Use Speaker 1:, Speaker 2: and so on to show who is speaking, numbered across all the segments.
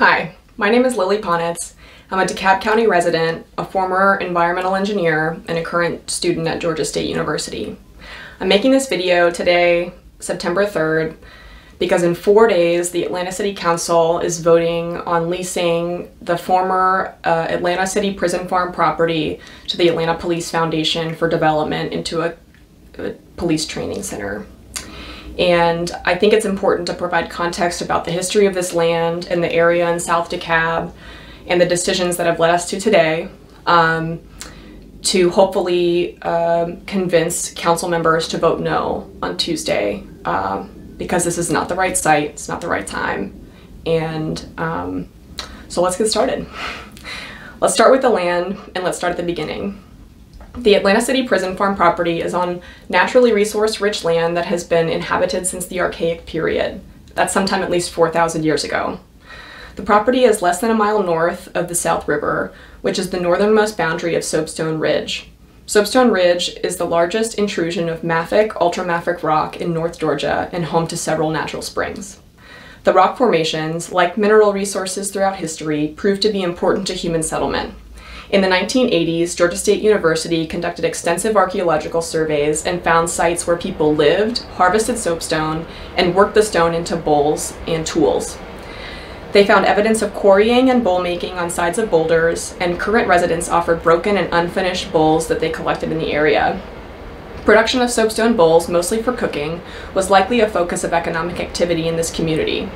Speaker 1: Hi, my name is Lily Ponitz. I'm a DeKalb County resident, a former environmental engineer, and a current student at Georgia State University. I'm making this video today, September 3rd, because in four days the Atlanta City Council is voting on leasing the former uh, Atlanta City Prison Farm property to the Atlanta Police Foundation for development into a, a police training center. And I think it's important to provide context about the history of this land and the area in South DeKalb and the decisions that have led us to today um, to hopefully um, convince council members to vote no on Tuesday uh, because this is not the right site, it's not the right time. And um, so let's get started. Let's start with the land and let's start at the beginning. The Atlanta City Prison Farm property is on naturally resource rich land that has been inhabited since the Archaic period. That's sometime at least 4,000 years ago. The property is less than a mile north of the South River, which is the northernmost boundary of Soapstone Ridge. Soapstone Ridge is the largest intrusion of mafic ultramafic rock in North Georgia and home to several natural springs. The rock formations, like mineral resources throughout history, proved to be important to human settlement. In the 1980s, Georgia State University conducted extensive archaeological surveys and found sites where people lived, harvested soapstone, and worked the stone into bowls and tools. They found evidence of quarrying and bowl making on sides of boulders, and current residents offered broken and unfinished bowls that they collected in the area. Production of soapstone bowls, mostly for cooking, was likely a focus of economic activity in this community.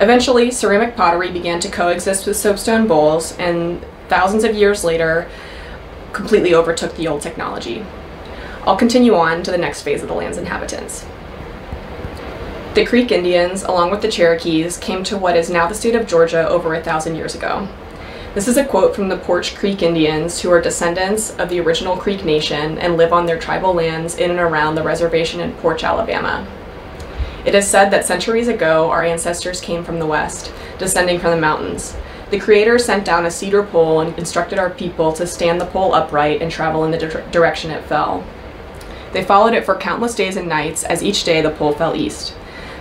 Speaker 1: Eventually, ceramic pottery began to coexist with soapstone bowls, and thousands of years later, completely overtook the old technology. I'll continue on to the next phase of the land's inhabitants. The Creek Indians, along with the Cherokees, came to what is now the state of Georgia over a thousand years ago. This is a quote from the Poarch Creek Indians, who are descendants of the original Creek Nation and live on their tribal lands in and around the reservation in Poarch, Alabama. It is said that centuries ago our ancestors came from the west, descending from the mountains. The Creator sent down a cedar pole and instructed our people to stand the pole upright and travel in the di direction it fell. They followed it for countless days and nights as each day the pole fell east.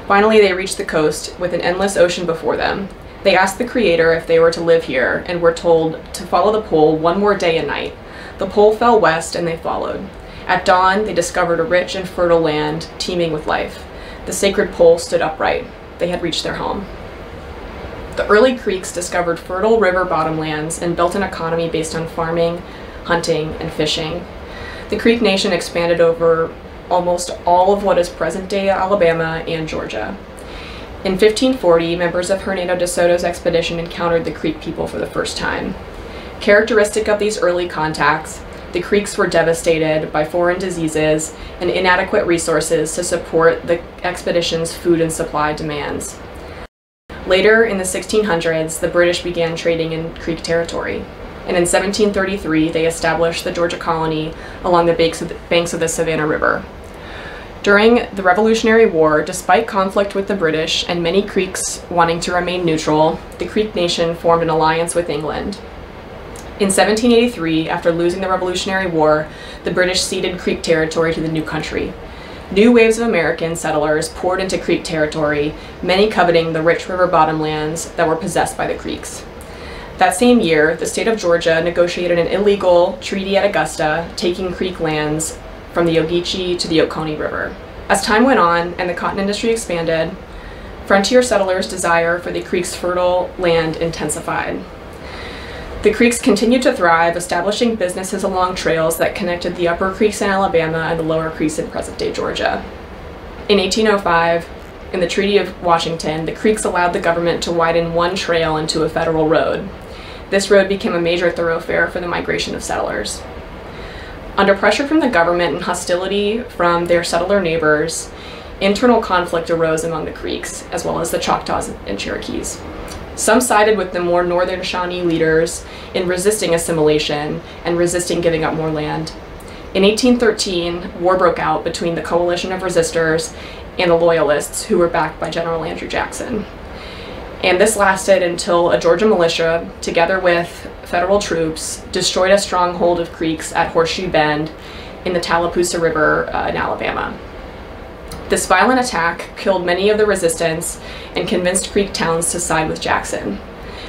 Speaker 1: Finally, they reached the coast with an endless ocean before them. They asked the Creator if they were to live here and were told to follow the pole one more day and night. The pole fell west and they followed. At dawn, they discovered a rich and fertile land teeming with life. The sacred pole stood upright. They had reached their home. The early Creeks discovered fertile river bottomlands and built an economy based on farming, hunting, and fishing. The Creek Nation expanded over almost all of what is present-day Alabama and Georgia. In 1540, members of Hernando de Soto's expedition encountered the Creek people for the first time. Characteristic of these early contacts, the Creeks were devastated by foreign diseases and inadequate resources to support the expedition's food and supply demands. Later, in the 1600s, the British began trading in Creek territory, and in 1733 they established the Georgia colony along the banks of the, Savannah River. During the Revolutionary War, despite conflict with the British and many Creeks wanting to remain neutral, the Creek Nation formed an alliance with England. In 1783, after losing the Revolutionary War, the British ceded Creek territory to the new country, New waves of American settlers poured into Creek territory, many coveting the rich river bottomlands that were possessed by the Creeks. That same year, the state of Georgia negotiated an illegal treaty at Augusta, taking Creek lands from the Ogeechee to the Oconee River. As time went on and the cotton industry expanded, frontier settlers' desire for the Creek's fertile land intensified. The creeks continued to thrive, establishing businesses along trails that connected the upper creeks in Alabama and the lower creeks in present-day Georgia. In 1805, in the Treaty of Washington, the creeks allowed the government to widen one trail into a federal road. This road became a major thoroughfare for the migration of settlers. Under pressure from the government and hostility from their settler neighbors, internal conflict arose among the Creeks, as well as the Choctaws and Cherokees. Some sided with the more northern Shawnee leaders in resisting assimilation and resisting giving up more land. In 1813, war broke out between the coalition of resistors and the Loyalists, who were backed by General Andrew Jackson. And this lasted until a Georgia militia, together with federal troops, destroyed a stronghold of Creeks at Horseshoe Bend in the Tallapoosa River uh, in Alabama. This violent attack killed many of the resistance and convinced Creek towns to side with Jackson.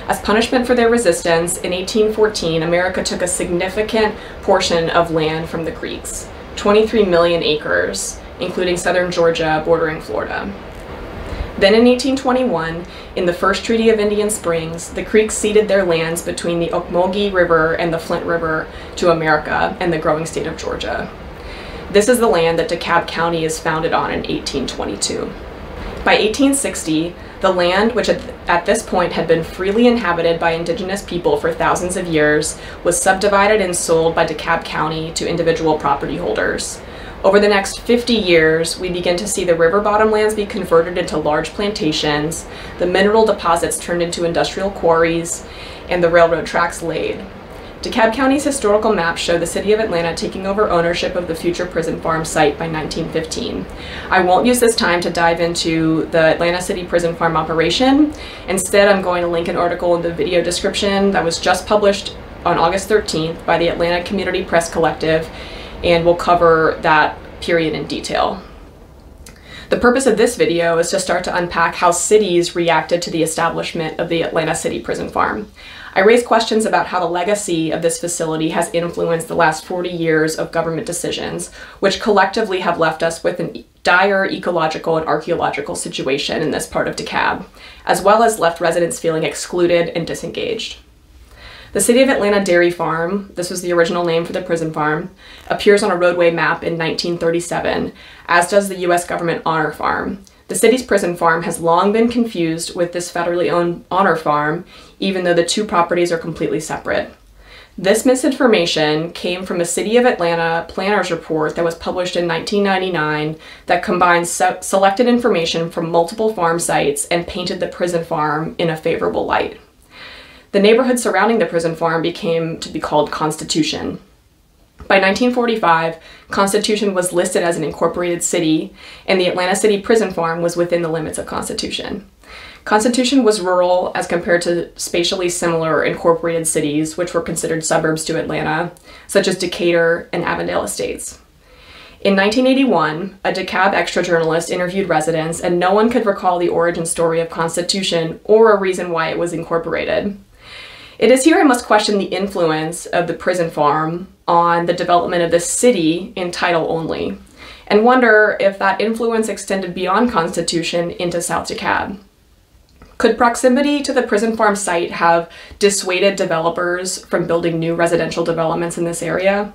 Speaker 1: As punishment for their resistance, in 1814, America took a significant portion of land from the Creeks, 23 million acres, including southern Georgia bordering Florida. Then in 1821, in the First Treaty of Indian Springs, the Creeks ceded their lands between the Ocmulgee River and the Flint River to America and the growing state of Georgia. This is the land that DeKalb County is founded on in 1822. By 1860, the land, which at, this point had been freely inhabited by indigenous people for thousands of years, was subdivided and sold by DeKalb County to individual property holders. Over the next 50 years, we begin to see the river bottom lands be converted into large plantations, the mineral deposits turned into industrial quarries, and the railroad tracks laid. DeKalb County's historical maps show the city of Atlanta taking over ownership of the future prison farm site by 1915. I won't use this time to dive into the Atlanta City Prison Farm operation. Instead, I'm going to link an article in the video description that was just published on August 13th by the Atlanta Community Press Collective and we'll cover that period in detail. The purpose of this video is to start to unpack how cities reacted to the establishment of the Atlanta City Prison Farm. I raise questions about how the legacy of this facility has influenced the last 40 years of government decisions, which collectively have left us with a dire ecological and archaeological situation in this part of DeKalb, as well as left residents feeling excluded and disengaged. The City of Atlanta Dairy Farm, this was the original name for the prison farm, appears on a roadway map in 1937, as does the U.S. government Honor Farm. The city's prison farm has long been confused with this federally owned Honor Farm, even though the two properties are completely separate. This misinformation came from a City of Atlanta planner's report that was published in 1999 that combined se selected information from multiple farm sites and painted the prison farm in a favorable light. The neighborhood surrounding the prison farm became to be called Constitution. By 1945, Constitution was listed as an incorporated city, and the Atlanta City Prison Farm was within the limits of Constitution. Constitution was rural as compared to spatially similar incorporated cities, which were considered suburbs to Atlanta, such as Decatur and Avondale Estates. In 1981, a DeKalb Extra journalist interviewed residents, and no one could recall the origin story of Constitution or a reason why it was incorporated. It is here I must question the influence of the prison farm on the development of the city in title only, and wonder if that influence extended beyond Constitution into South DeKalb. Could proximity to the prison farm site have dissuaded developers from building new residential developments in this area?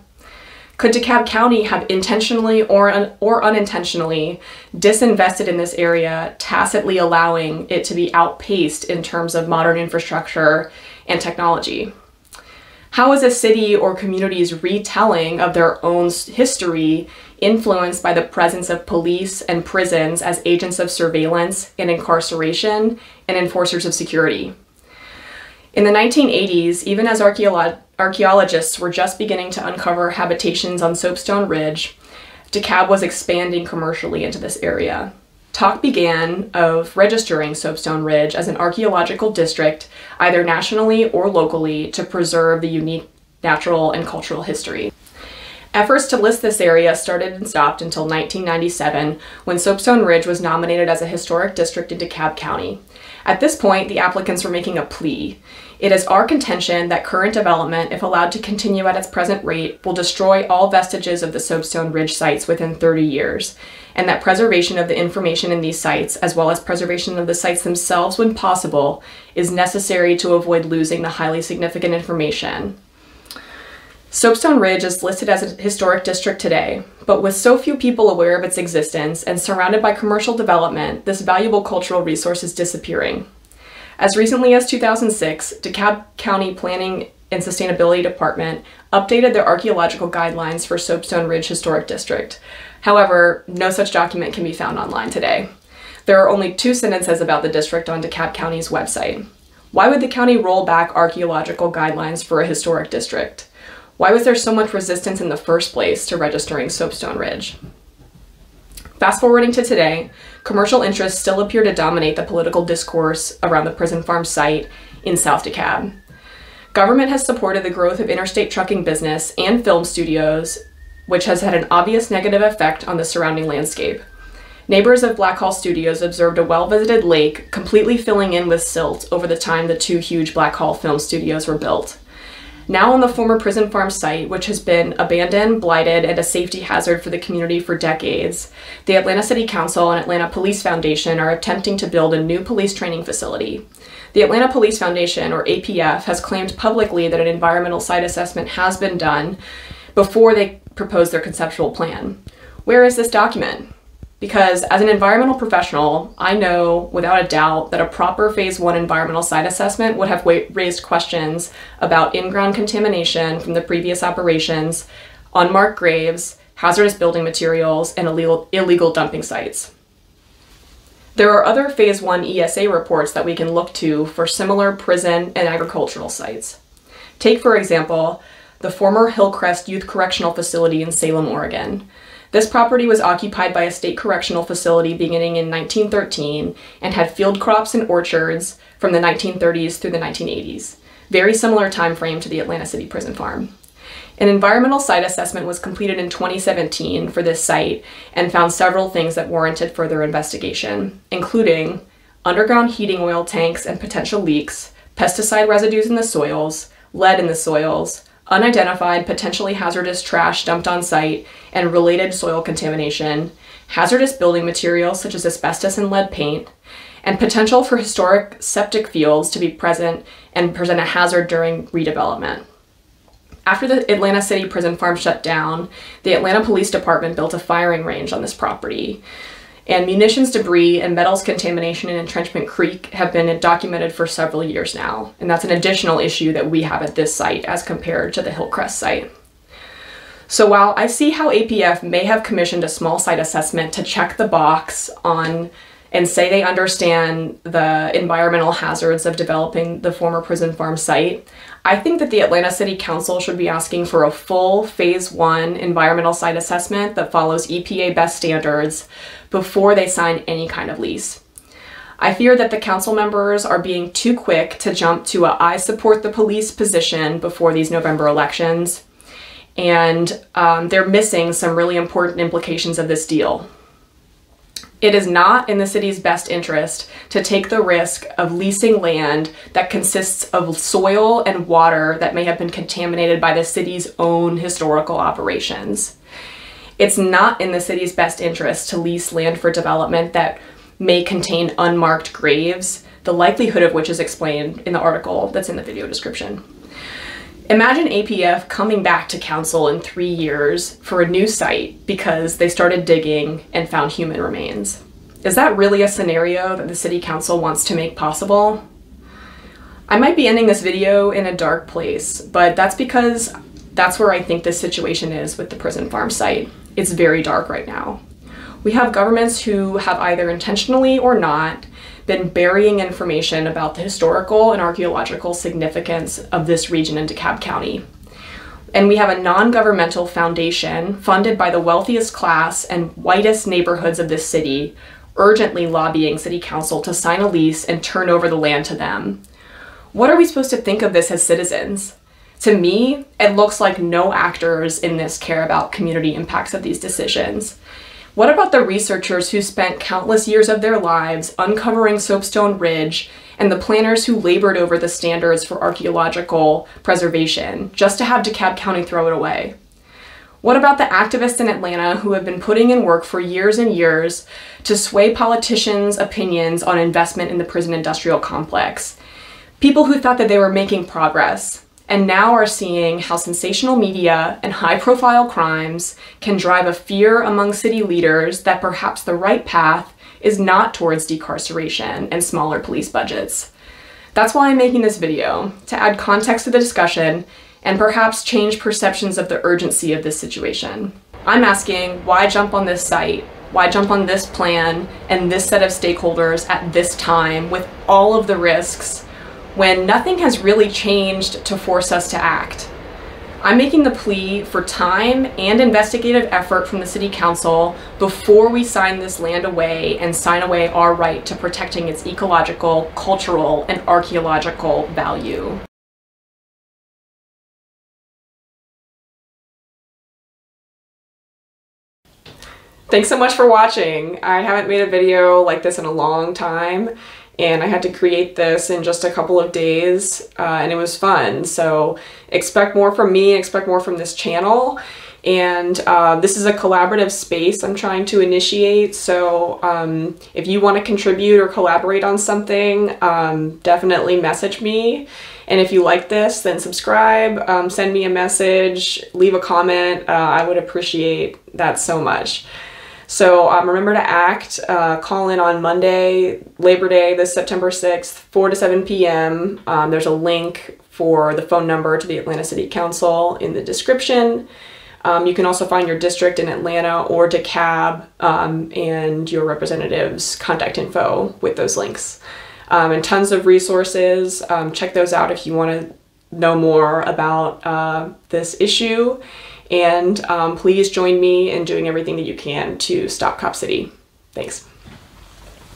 Speaker 1: Could DeKalb County have intentionally or, un or unintentionally disinvested in this area, tacitly allowing it to be outpaced in terms of modern infrastructure and technology. How is a city or community's retelling of their own history influenced by the presence of police and prisons as agents of surveillance and incarceration and enforcers of security? In the 1980s, even as archaeologists were just beginning to uncover habitations on Soapstone Ridge, DeKalb was expanding commercially into this area talk began of registering Soapstone Ridge as an archaeological district, either nationally or locally, to preserve the unique natural and cultural history. Efforts to list this area started and stopped until 1997 when Soapstone Ridge was nominated as a historic district in DeKalb County. At this point, the applicants were making a plea. It is our contention that current development, if allowed to continue at its present rate, will destroy all vestiges of the Soapstone Ridge sites within 30 years, and that preservation of the information in these sites, as well as preservation of the sites themselves when possible, is necessary to avoid losing the highly significant information. Soapstone Ridge is listed as a historic district today, but with so few people aware of its existence and surrounded by commercial development, this valuable cultural resource is disappearing. As recently as 2006, DeKalb County Planning and Sustainability Department updated their archaeological guidelines for Soapstone Ridge Historic District. However, no such document can be found online today. There are only two sentences about the district on DeKalb County's website. Why would the county roll back archaeological guidelines for a historic district? Why was there so much resistance in the first place to registering Soapstone Ridge? Fast forwarding to today, commercial interests still appear to dominate the political discourse around the prison farm site in South DeKalb. Government has supported the growth of interstate trucking business and film studios, which has had an obvious negative effect on the surrounding landscape. Neighbors of Blackhall Studios observed a well visited lake completely filling in with silt over the time the two huge Blackhall film studios were built. Now on the former prison farm site, which has been abandoned, blighted, and a safety hazard for the community for decades, the Atlanta City Council and Atlanta Police Foundation are attempting to build a new police training facility. The Atlanta Police Foundation, or APF, has claimed publicly that an environmental site assessment has been done before they proposed their conceptual plan. Where is this document? Because as an environmental professional, I know without a doubt that a proper phase one environmental site assessment would have raised questions about in ground contamination from the previous operations, unmarked graves, hazardous building materials, and illegal, illegal dumping sites. There are other phase one ESA reports that we can look to for similar prison and agricultural sites. Take, for example, the former Hillcrest Youth Correctional Facility in Salem, Oregon. This property was occupied by a state correctional facility beginning in 1913 and had field crops and orchards from the 1930s through the 1980s. Very similar time frame to the Atlanta City Prison Farm. An environmental site assessment was completed in 2017 for this site and found several things that warranted further investigation, including underground heating oil tanks and potential leaks, pesticide residues in the soils, lead in the soils, unidentified potentially hazardous trash dumped on site and related soil contamination, hazardous building materials such as asbestos and lead paint, and potential for historic septic fields to be present and present a hazard during redevelopment. After the Atlanta City Prison Farm shut down, the Atlanta Police Department built a firing range on this property. And munitions debris and metals contamination in Intrenchment Creek have been documented for several years now. And that's an additional issue that we have at this site as compared to the Hillcrest site. So while I see how APF may have commissioned a small site assessment to check the box on and say they understand the environmental hazards of developing the former prison farm site, I think that the Atlanta City Council should be asking for a full phase one environmental site assessment that follows EPA best standards before they sign any kind of lease. I fear that the council members are being too quick to jump to a I support the police position before these November elections, and um, they're missing some really important implications of this deal. It is not in the city's best interest to take the risk of leasing land that consists of soil and water that may have been contaminated by the city's own historical operations. It's not in the city's best interest to lease land for development that may contain unmarked graves, the likelihood of which is explained in the article that's in the video description. Imagine APF coming back to council in three years for a new site because they started digging and found human remains. Is that really a scenario that the city council wants to make possible? I might be ending this video in a dark place, but that's because that's where I think this situation is with the prison farm site. It's very dark right now. We have governments who have either intentionally or not been burying information about the historical and archaeological significance of this region in DeKalb County. And we have a non governmental foundation funded by the wealthiest class and whitest neighborhoods of this city urgently lobbying City Council to sign a lease and turn over the land to them. What are we supposed to think of this as citizens? To me, it looks like no actors in this care about community impacts of these decisions. What about the researchers who spent countless years of their lives uncovering Soapstone Ridge and the planners who labored over the standards for archaeological preservation just to have DeKalb County throw it away? What about the activists in Atlanta who have been putting in work for years and years to sway politicians' opinions on investment in the prison industrial complex? People who thought that they were making progress, and now are seeing how sensational media and high profile crimes can drive a fear among city leaders that perhaps the right path is not towards decarceration and smaller police budgets. That's why I'm making this video, to add context to the discussion and perhaps change perceptions of the urgency of this situation. I'm asking why jump on this site? Why jump on this plan and this set of stakeholders at this time with all of the risks when nothing has really changed to force us to act. I'm making the plea for time and investigative effort from the City Council before we sign this land away and sign away our right to protecting its ecological, cultural, and archaeological value. Thanks so much for watching. I haven't made a video like this in a long time and I had to create this in just a couple of days uh, and it was fun. So expect more from me, expect more from this channel. And uh, this is a collaborative space I'm trying to initiate. So um, if you want to contribute or collaborate on something, um, definitely message me. And if you like this, then subscribe, um, send me a message, leave a comment. Uh, I would appreciate that so much. So um, remember to act. Uh, call in on Monday, Labor Day, this September 6th, 4 to 7 p.m. Um, there's a link for the phone number to the Atlanta City Council in the description. Um, you can also find your district in Atlanta or DeKalb um, and your representative's contact info with those links. Um, and tons of resources. Um, check those out if you want to know more about uh, this issue. And um, please join me in doing everything that you can to stop Cop City. Thanks.